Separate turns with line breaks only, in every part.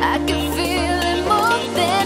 I can feel it more than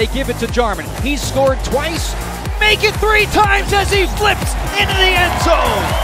They give it to Jarman. He's scored twice. Make it three times as he flips into the end zone.